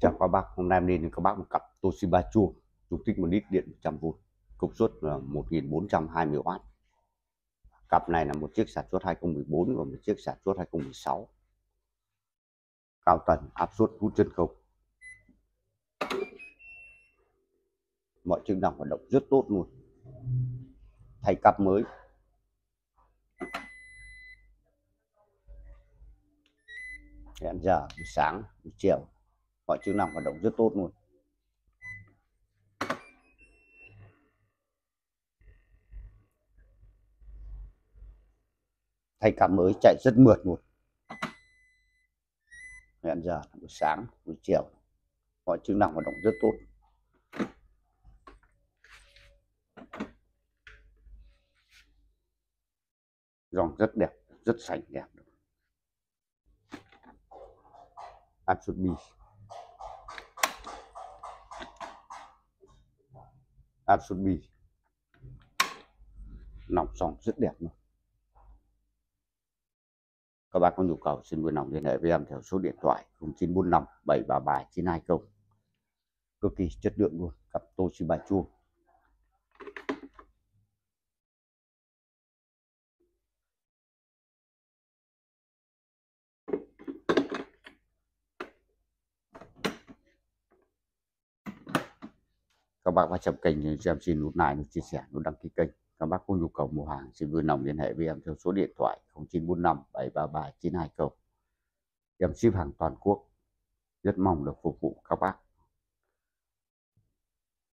Chào các bác, hôm nay em lên các bác một cặp Toshiba chuông dung tích 1 lít điện 100V công suất là 1420W cặp này là một chiếc sản xuất 2014 và một chiếc sản xuất 2016 cao tần áp suất hút chân không. Mọi chức năng hoạt động rất tốt luôn. Thay cặp mới. Hẹn giờ buổi sáng buổi chiều mọi chức năng hoạt động rất tốt luôn. Thay cam mới chạy rất mượt luôn. Hẹn giờ buổi sáng, buổi chiều. Mọi chức năng hoạt động rất tốt. Giòn rất đẹp, rất sạch đẹp. Absolutely. Áp suất bi nòng sòng rất đẹp luôn. Các bác có nhu cầu xin vui lòng liên hệ với em theo số điện thoại 0945 733 920 cực kỳ chất lượng luôn. Cặp Toshiba chuông các bác vào chậm kênh cho em xin nút like, nút chia sẻ, nút đăng ký kênh. Các bác có nhu cầu mua hàng xin vui lòng liên hệ với em theo số điện thoại 0945 733 920 em ship hàng toàn quốc. Rất mong được phục vụ các bác.